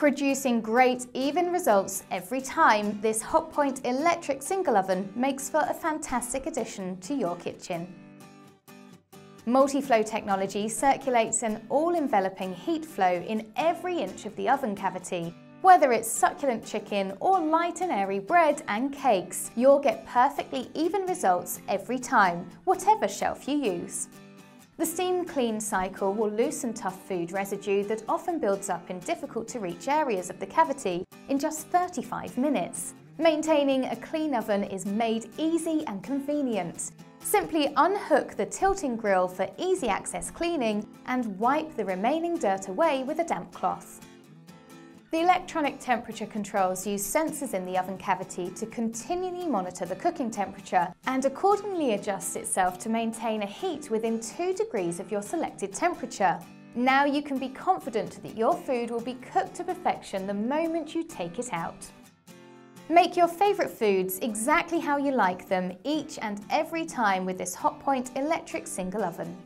Producing great, even results every time, this Hotpoint electric single oven makes for a fantastic addition to your kitchen. Multi-flow technology circulates an all-enveloping heat flow in every inch of the oven cavity. Whether it's succulent chicken or light and airy bread and cakes, you'll get perfectly even results every time, whatever shelf you use. The steam clean cycle will loosen tough food residue that often builds up in difficult to reach areas of the cavity in just 35 minutes. Maintaining a clean oven is made easy and convenient. Simply unhook the tilting grill for easy access cleaning and wipe the remaining dirt away with a damp cloth. The electronic temperature controls use sensors in the oven cavity to continually monitor the cooking temperature and accordingly adjusts itself to maintain a heat within 2 degrees of your selected temperature. Now you can be confident that your food will be cooked to perfection the moment you take it out. Make your favourite foods exactly how you like them each and every time with this Hotpoint electric single oven.